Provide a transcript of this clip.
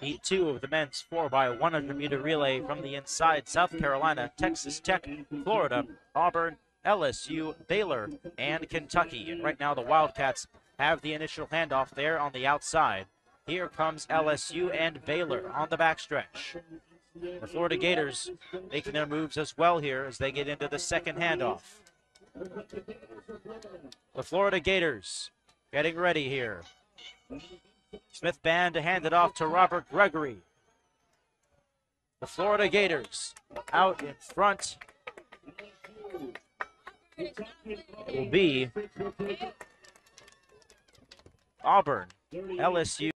Heat two of the men's 4x100 meter relay from the inside South Carolina, Texas Tech, Florida, Auburn, LSU, Baylor, and Kentucky. And right now the Wildcats have the initial handoff there on the outside. Here comes LSU and Baylor on the backstretch. The Florida Gators making their moves as well here as they get into the second handoff. The Florida Gators getting ready here. Smith Band to hand it off to Robert Gregory. The Florida Gators out in front. It will be Auburn, LSU.